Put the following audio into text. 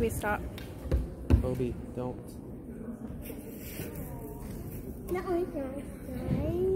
Kobe, stop. Kobe, don't. No, it's not. Kobe, don't.